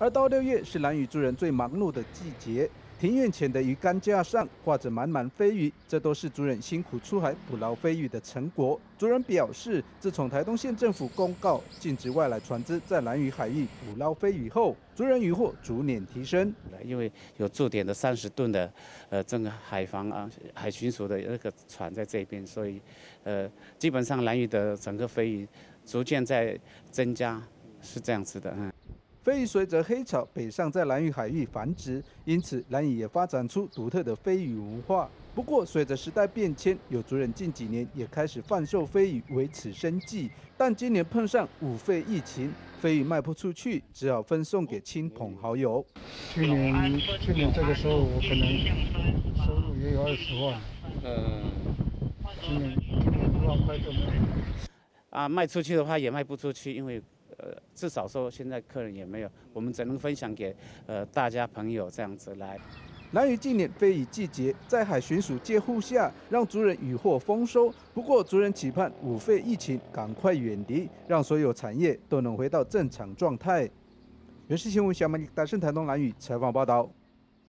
而到六月是蓝屿族人最忙碌的季节，庭院前的鱼竿架上挂着满满飞鱼，这都是族人辛苦出海捕捞飞鱼的成果。族人表示，自从台东县政府公告禁止外来船只在蓝屿海域捕捞飞鱼后，族人渔获逐年提升。因为有驻点的三十吨的呃这个海防啊海巡署的那个船在这边，所以呃基本上蓝屿的整个飞鱼逐渐在增加，是这样子的，嗯。飞鱼随着黑潮北上，在蓝屿海域繁殖，因此蓝屿也发展出独特的飞鱼文化。不过，随着时代变迁，有族人近几年也开始贩售飞鱼维持生计。但今年碰上五费疫情，飞鱼卖不出去，只好分送给亲朋好友。去年去年这个时候，我可能收入也有二十万。呃，今年一万块就没。啊，卖出去的话也卖不出去，因为。呃，至少说现在客人也没有，我们只能分享给呃大家朋友这样子来。南屿今年非雨季节，在海巡署接护下，让族人雨获丰收。不过族人期盼五费疫情赶快远离，让所有产业都能回到正常状态。原视新闻小马大盛台东南屿采访报道。